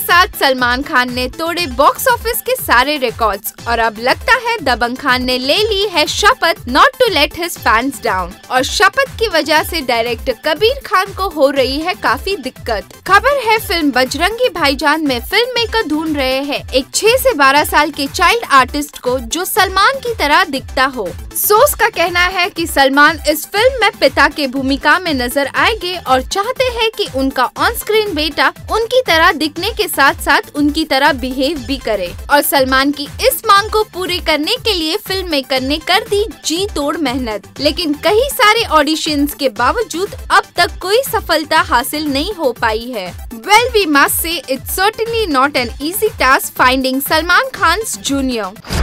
साथ सलमान खान ने तोड़े बॉक्स ऑफ़िस के सारे रिकॉर्ड्स और अब लगता है दबंग खान ने ले ली है शपथ not to let his fans down और शपथ की वजह से डायरेक्टर कबीर खान को हो रही है काफ़ी दिक्कत। खबर है फ़िल्म बजरंगी भाईजान में फ़िल्म मेकर ढूंढ रहे हैं एक 6 से 12 साल के चाइल्ड आर्टिस्ट को जो सलमान की तरह दिखता हो। सोर्स का कहना है कि सलमान इस फ़िल्म में पिता के भूमिका में नज़र आएँगे और चाहते हैं कि उनका ऑन स्क्रीन बेटा उनकी तरह दिखने के साथ साथ उनकी तरह बिहेव भी करे। और सलमान की इस मांग को पूरी करने के लिए फ़िल्म मेकर ने कर दी जी तोड़ मेहनत। लेकिन कई सारे ऑडिशन के बावजूद अब तक कोई सफलता हासिल नहीं हो पाई है। Well we must say it's certainly not an easy task finding Salman Khan junior